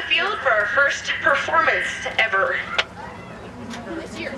the field for our first performance ever. This year.